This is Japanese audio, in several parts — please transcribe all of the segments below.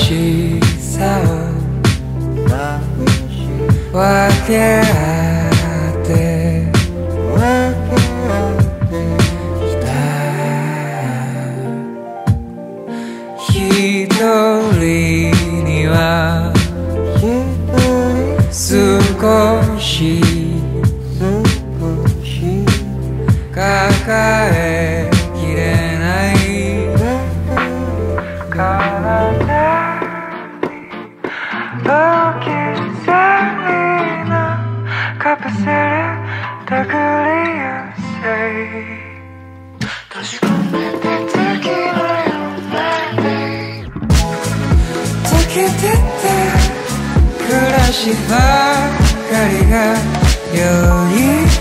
she's out. Why can't I? Shiva Kariga Yori.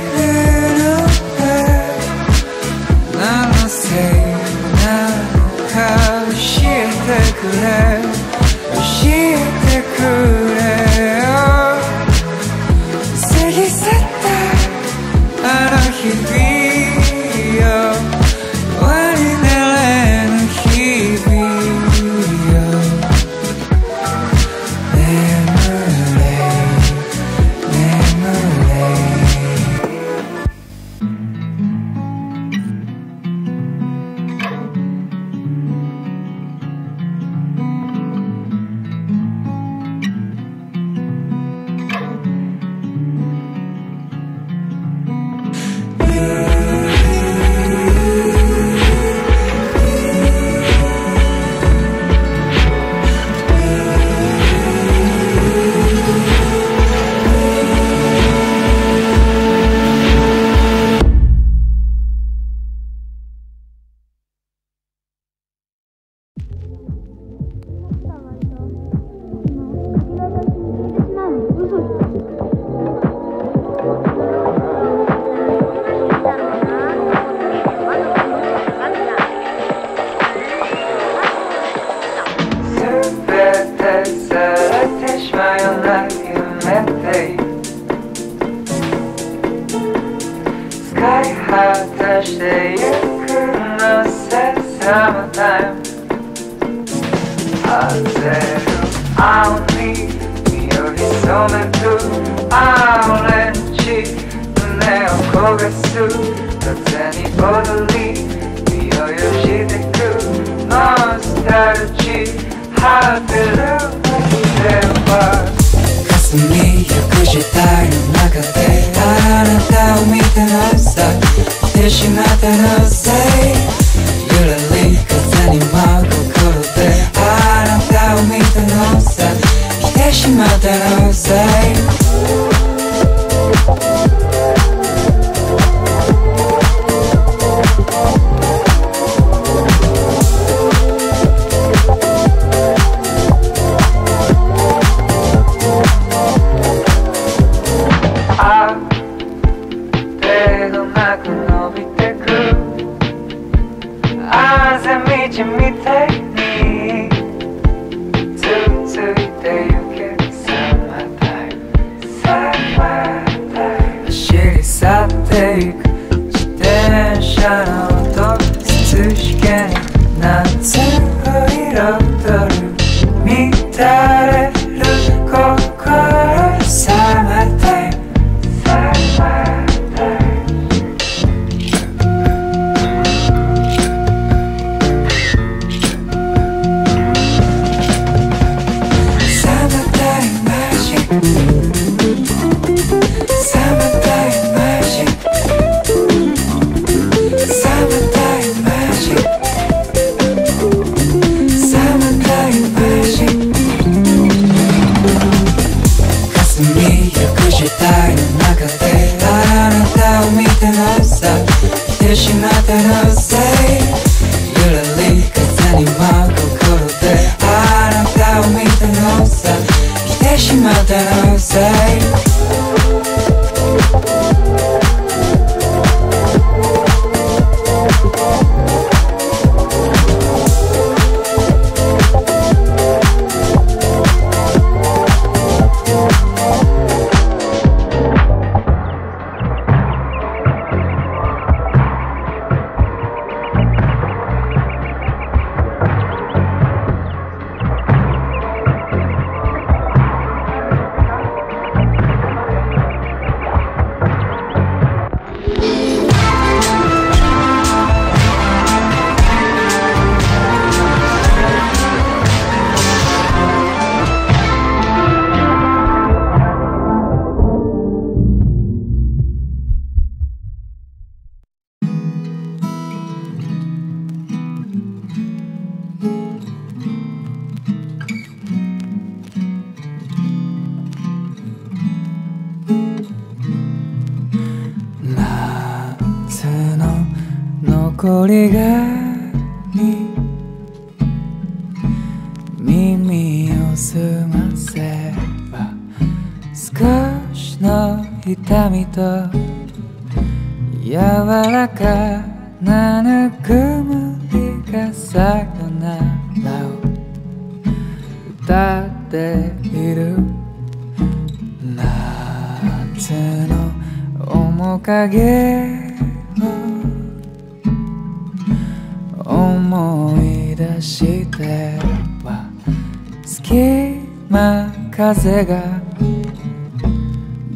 真風が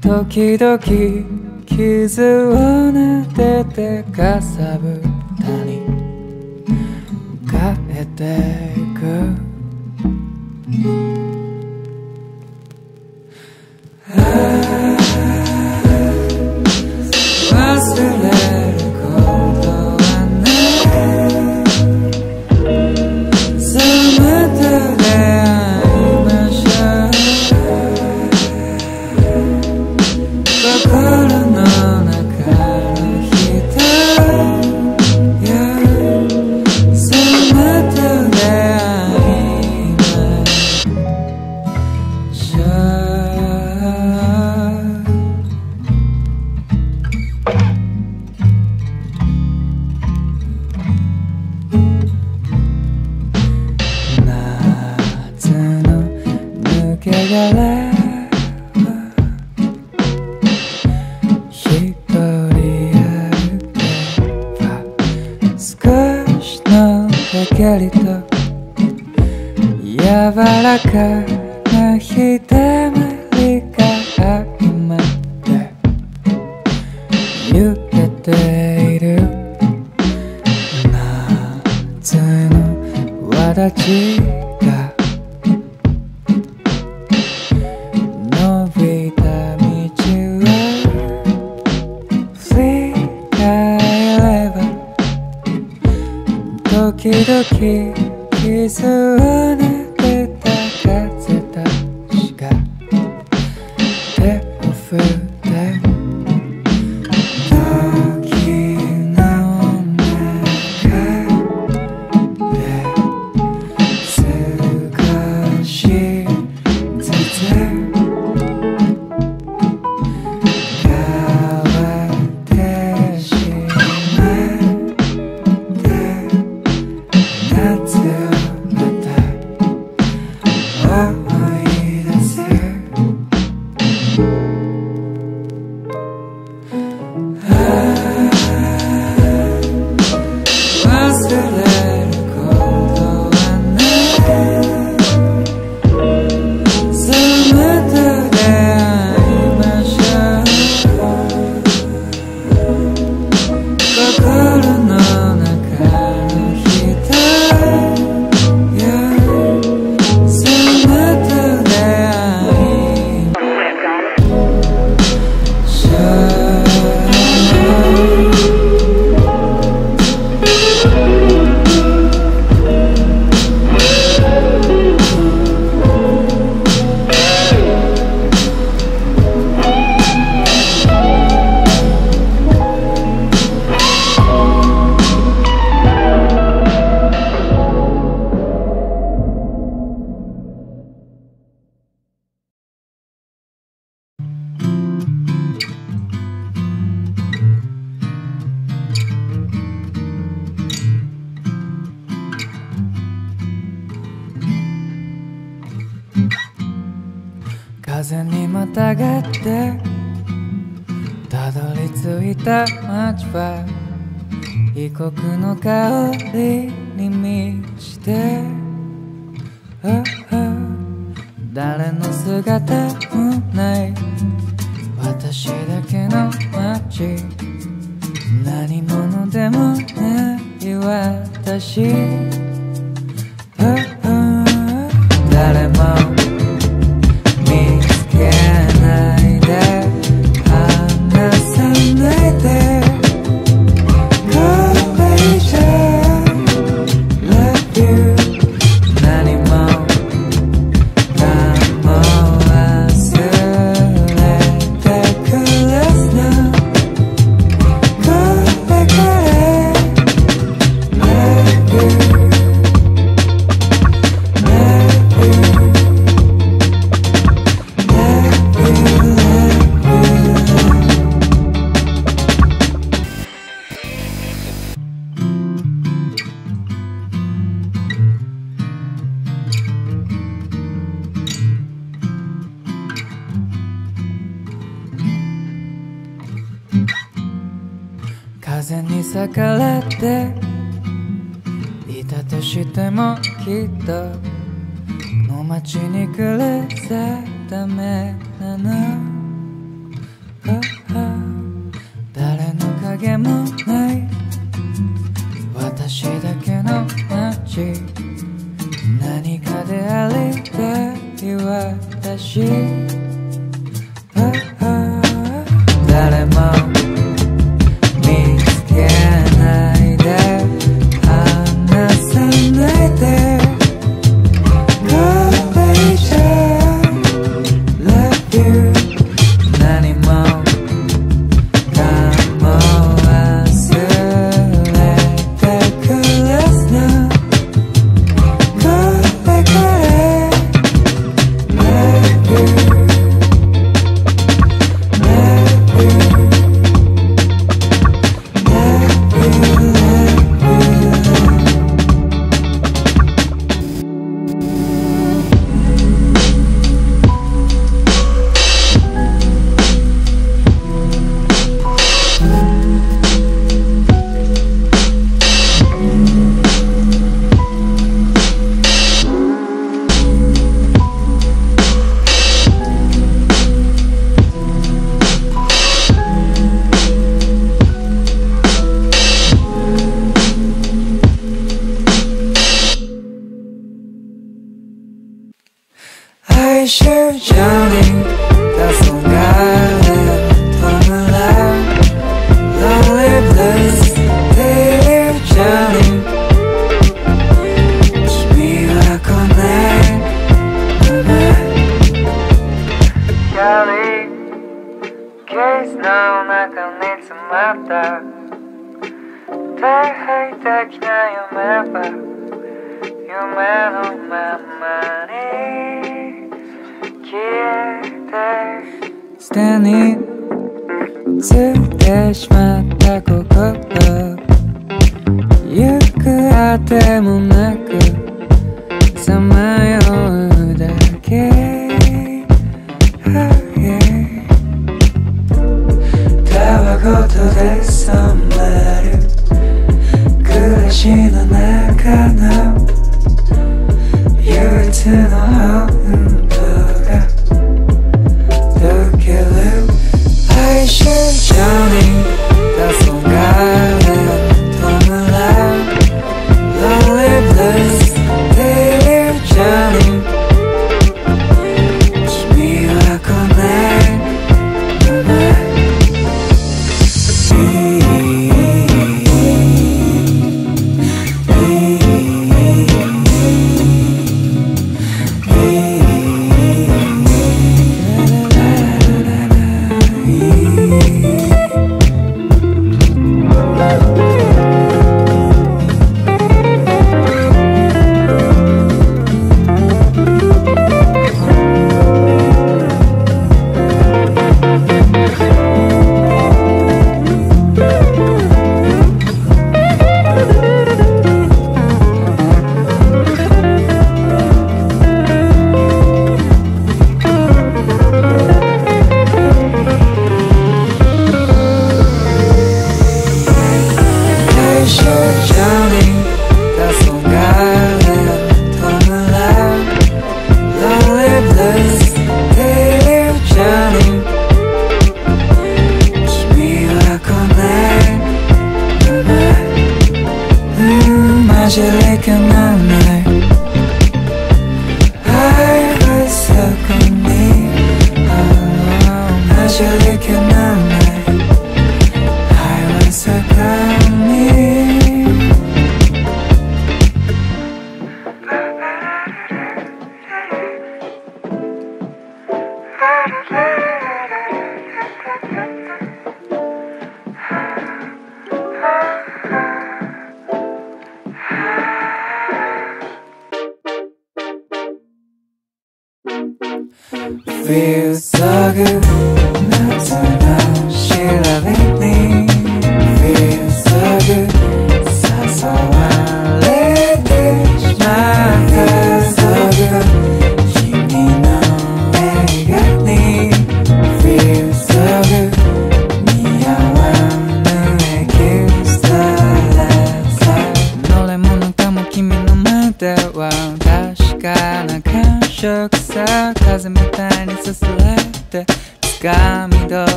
時々傷を撫でてかさぶたに変えて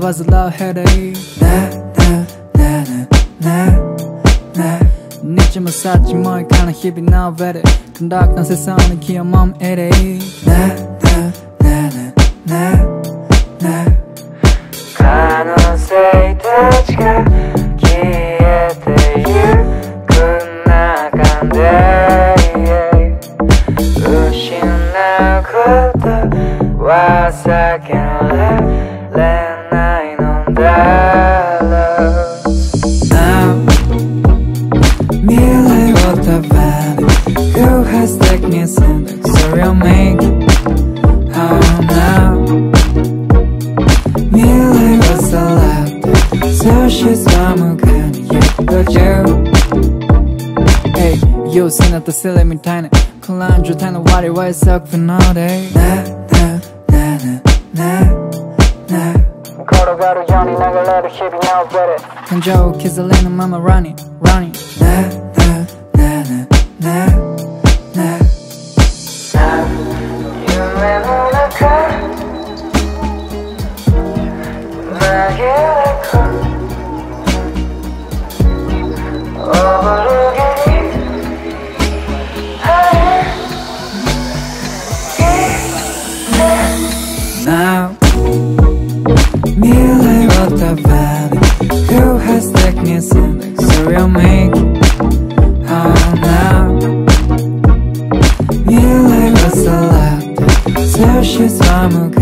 was love headache 나, 나, 나는 나, 나 니쯤 았었지 뭘 가는 힘이 나 ready 근데 난 세상은 기억 맘 88 나, 나 sucked all day. Nah, nah, nah, nah, nah, nah. Colorado Johnny, never let a shit be now, but it. Control, Kizalina, Mama Ronnie. I'm a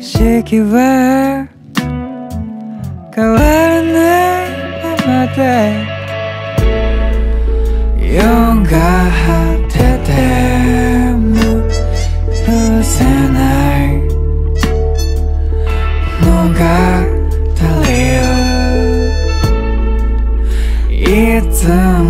景色は変わらないままで。夜が果てても許せない。のが足りよいつも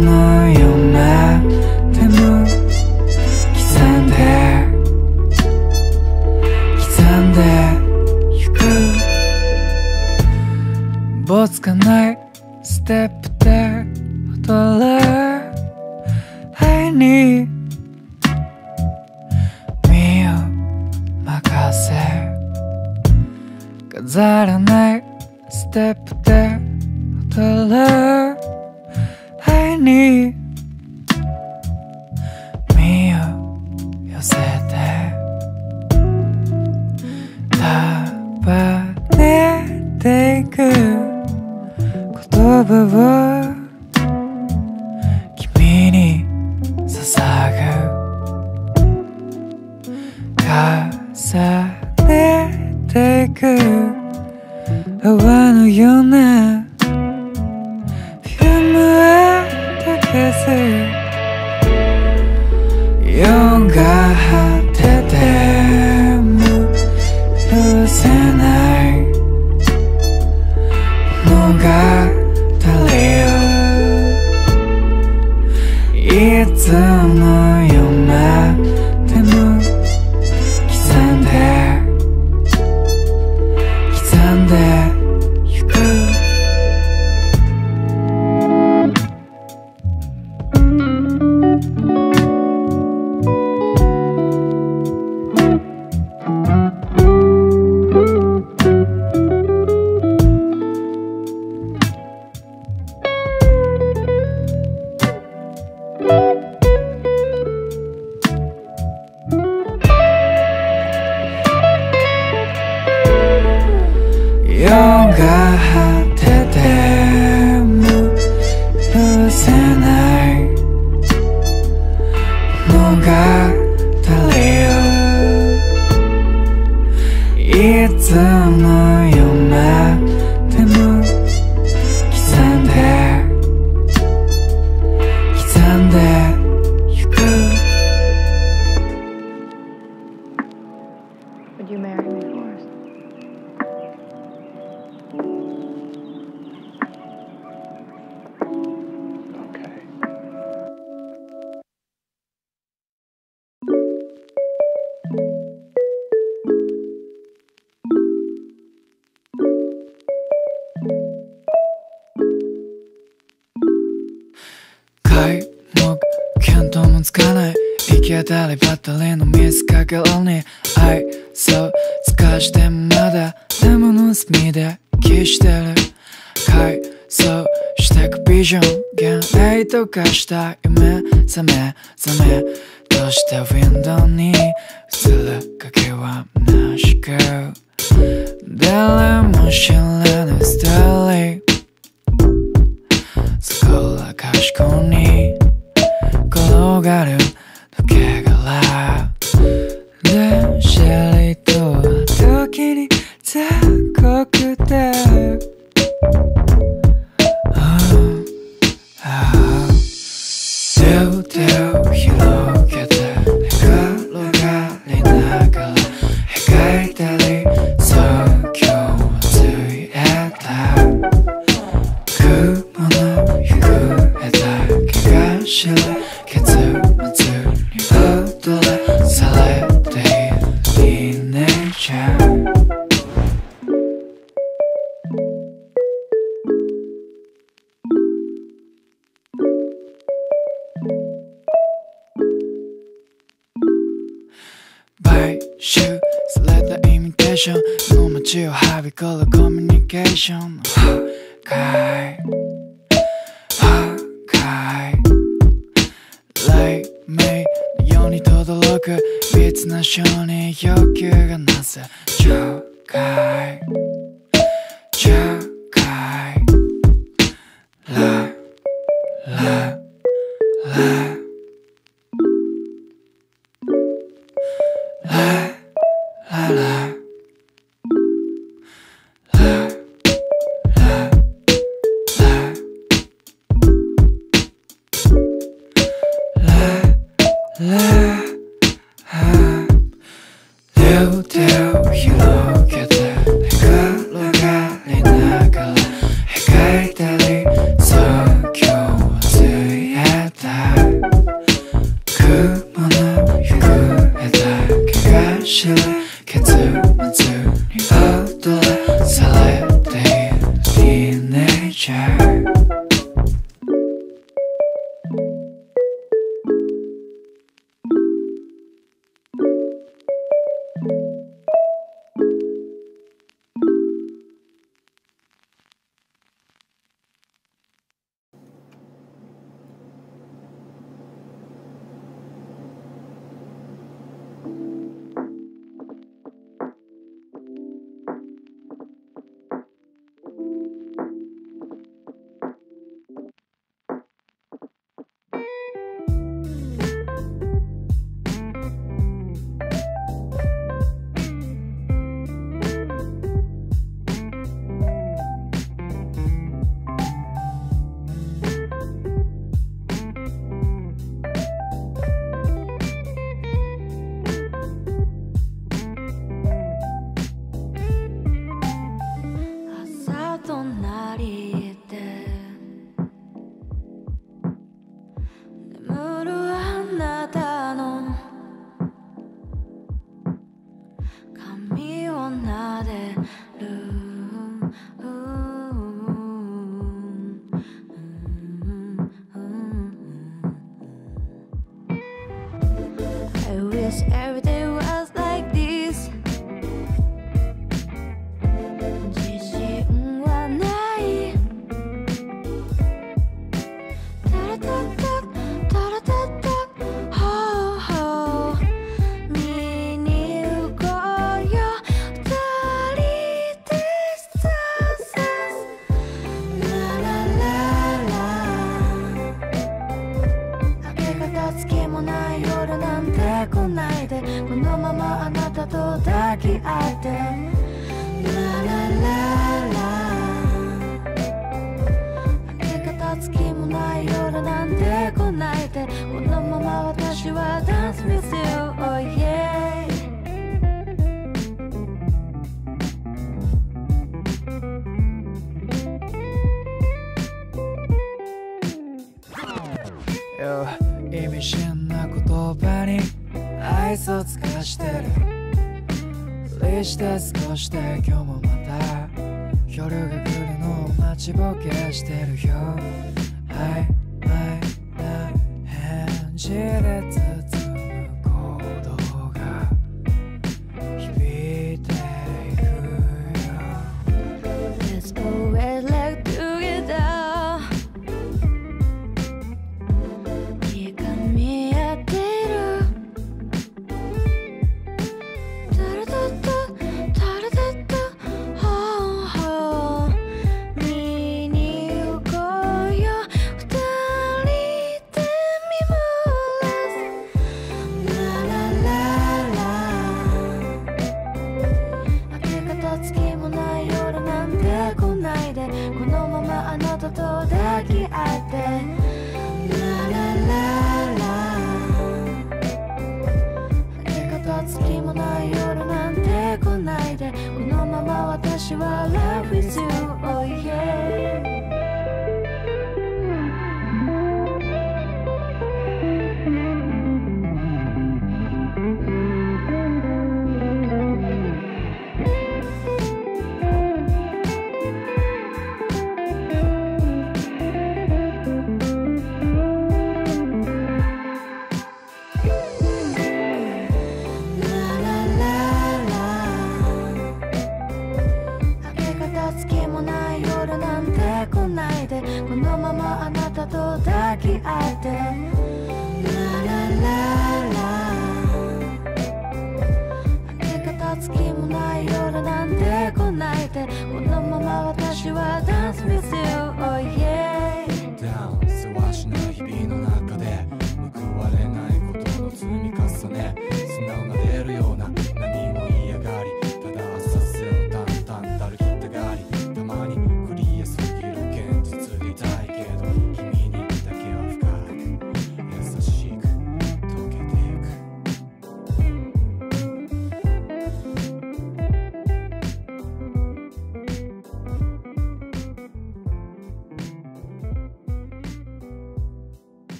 行き当たりばったりの見つかけるに愛想尽かしてもまだ。でも盗みで消してる。回想してくビジョン。現代と化した。夢覚め覚め。どうしてウィンドウに映る影は虚しく。誰も知らぬストーリー。そこらかしこに転がる。計柄でシェリーと時に残酷でションの街をはびこるコミュニケーション破壊破壊雷鳴のように轟く別な承認欲求がなぜ除外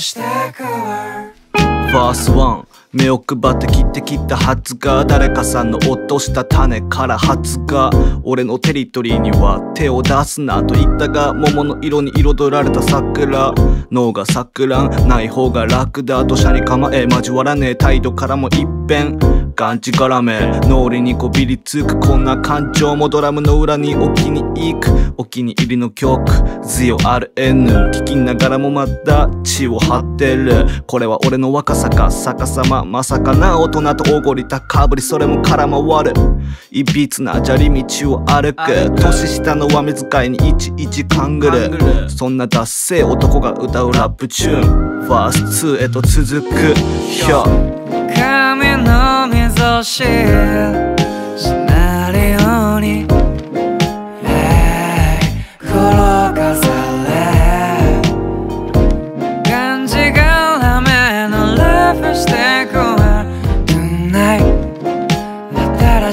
してくわファーストワン目を配って切って切ったはずが誰かさんの落とした種から発芽俺のテリトリーには手を出すなと言ったが桃の色に彩られた桜。脳が錯乱ない方が楽だ土砂に構え交わらねえ態度からも一変。がんじがらめ。脳裏にこびりつく。こんな感情もドラムの裏に置きに行く。お気に入りの曲。ZORN 聞きながらもまだ血を張ってる。これは俺の若さか逆さま。まさかな大人とおごり高ぶり。それも空回る。いびつな砂利道を歩く。年下の上目遣いにいちいち勘ぐる。そんなダッセー男が歌うラップチューン。ファースト2へと続く。髪の溝ししないように Hey 転がされ感じがらめのラブしてくわ Tonight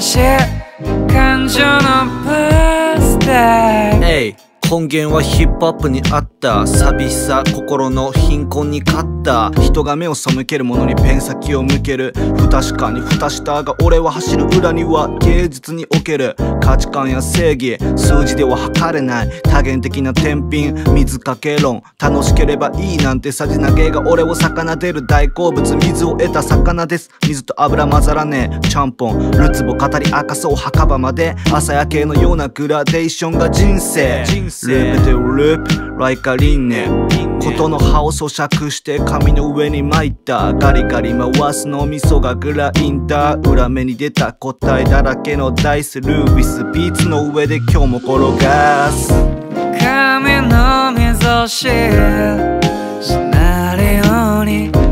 新しい感情の根源はヒップホップにあった寂しさ心の貧困に勝った。人が目を背けるものにペン先を向ける。不確かに不確かが俺は走る裏には芸術における。価値観や正義数字では測れない。多元的な天品水かけ論。楽しければいいなんてさじ投げが俺を魚出る大好物水を得た魚です。水と油混ざらねえ。ちゃんぽんるつぼ語り明かそう墓場まで朝焼けのようなグラデーションが人生。人生。ループでループライカリンネことの葉を咀嚼して紙の上に巻いた。ガリガリ回すの味噌がグラインダー。裏目に出た答えだらけのダイスルービス。ビーツの上で今日も転がす。髪の溝しシナリオに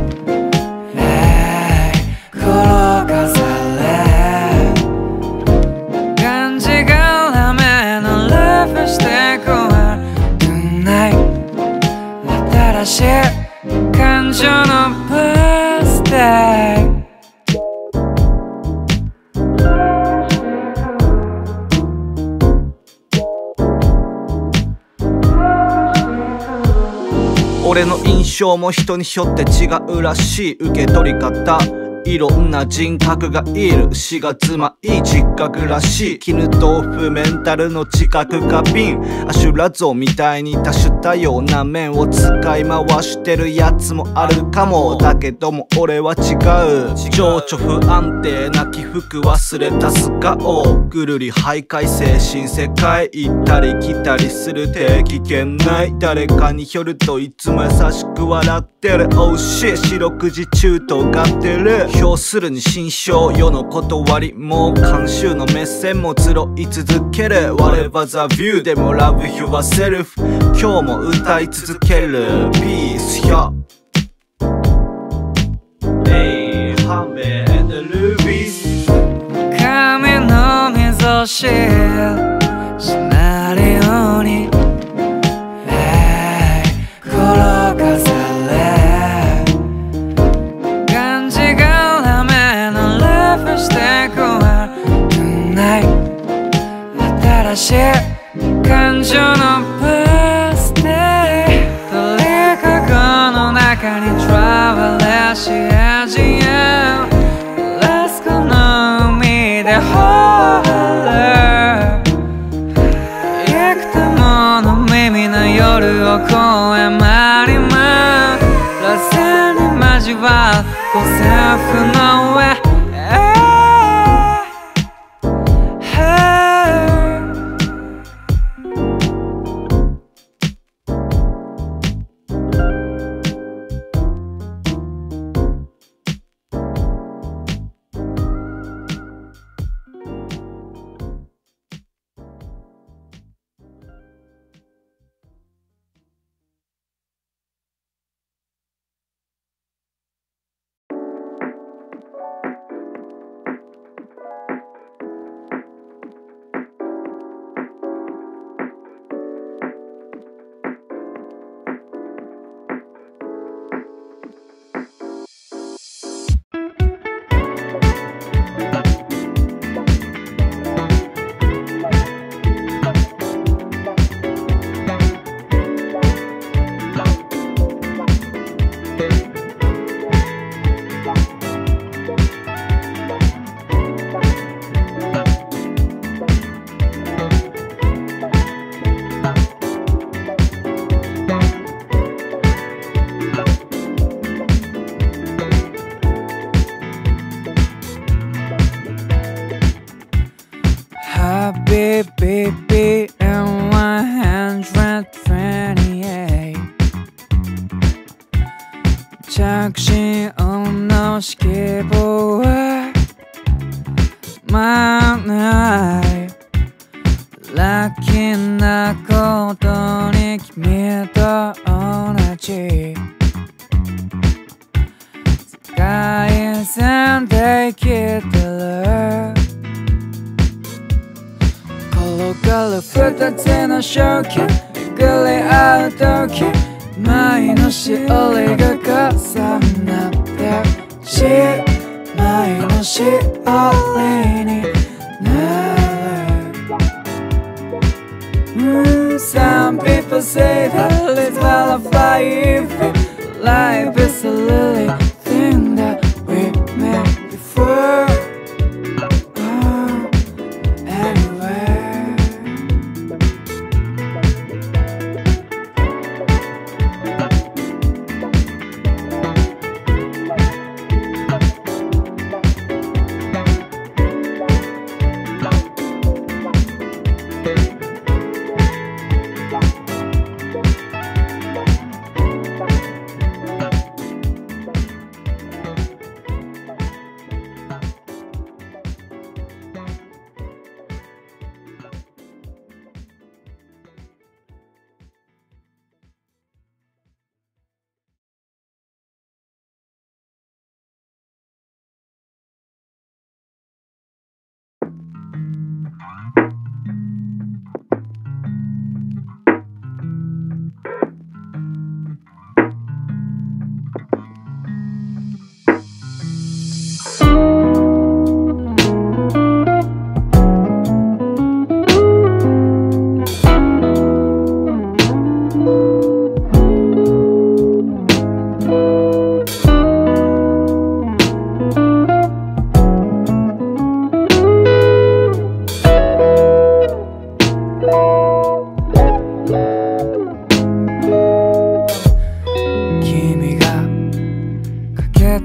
い感情のバースデー俺の印象も人によって違うらしい受け取り方いろんな人格がいる4月まい。実覚らしい絹豆腐メンタルの近くが瓶アシュラゾウみたいに多種多様な面を使い回してるやつもあるかも。だけども俺は違う情緒不安定な起伏忘れた素顔ぐるり徘徊精神世界行ったり来たりする定期圏内誰かによるといつも優しく笑ってる。Oh shit 四六時中とがってる。表す世の断もう慣習の目線も集い続ける。我はザビューでもラブヒュ you は self 今日も歌い続ける。Peace y o Hey, Hambe and the Rubies 亀の溝しな新しい感情君と同じ。世界線で生きてる。転がる二つの正気巡り合う時前のしおりが重なってし前のしおりになる。うん Some people say that it's all a fire Life is a lily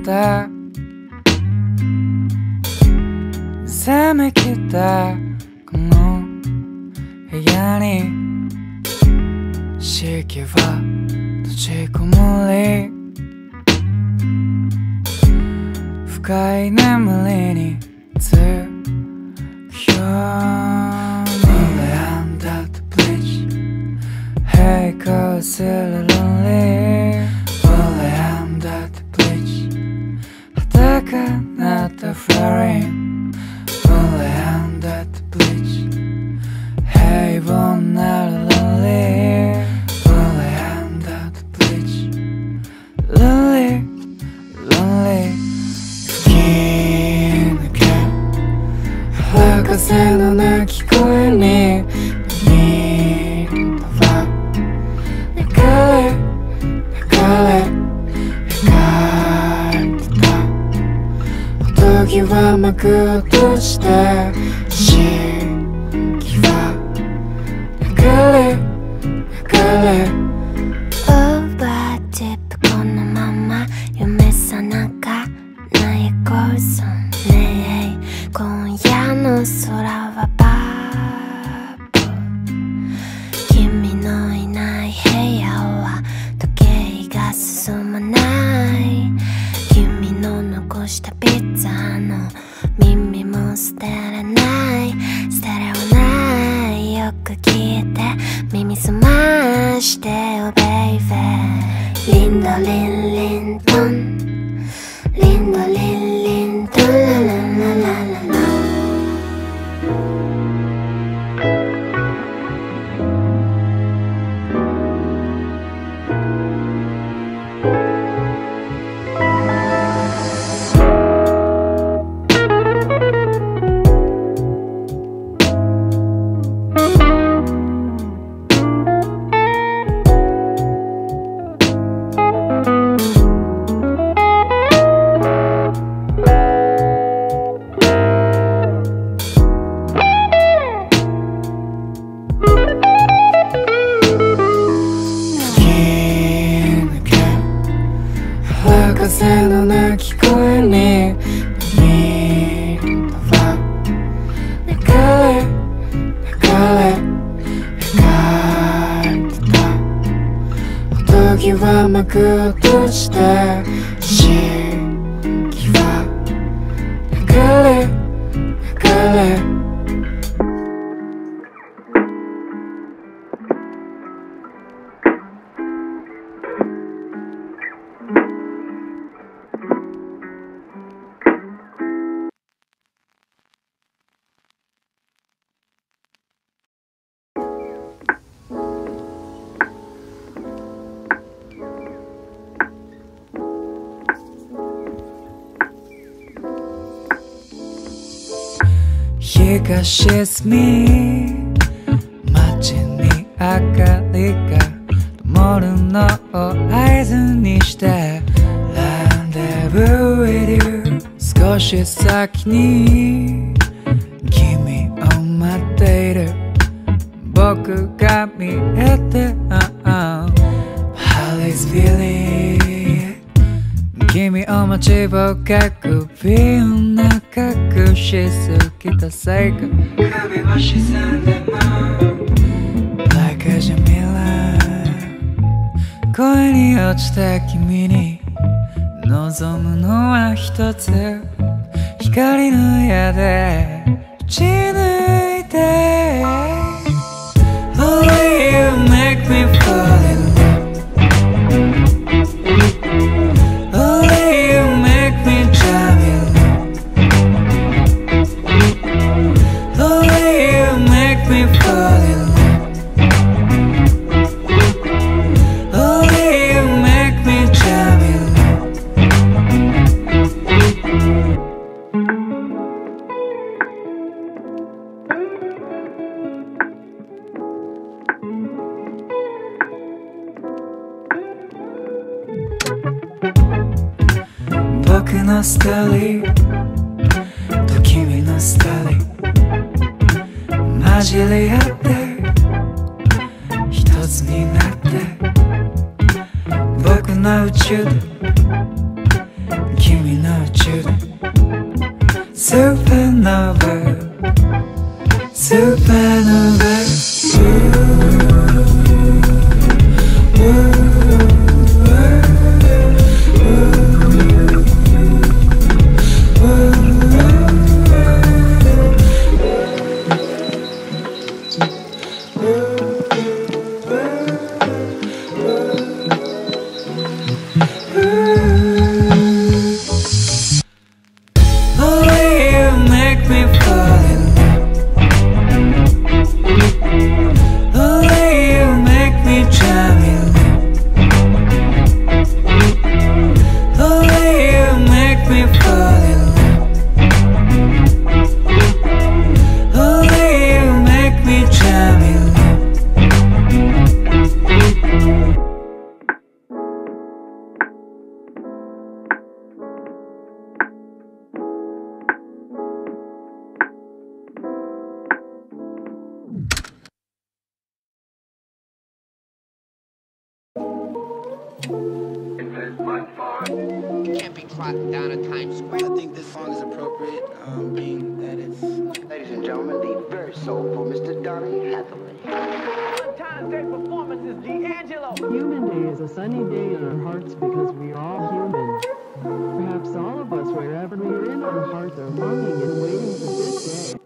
た冷めきったこの部屋に。四季は閉じこもり。深い眠りにつく。よ Moonlight 平行するが沈み街に明かりが灯るのを合図にしてランデブー with you 少し先に君を待っている僕が見えて Halley's Billy 君を待ちぼうビーぎたせいか首は沈んでも Like a Jamila. 恋に落ちた君 I think this song is appropriate, um, being that it's Ladies and gentlemen, the very soulful Mr. Donny Hathaway. Valentine's Day performance is D'Angelo. Human Day is a sunny day in our hearts because we are all human. Perhaps all of us, wherever we're in our hearts, are longing and waiting for this day.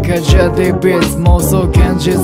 Like a jetty beats 妄想現実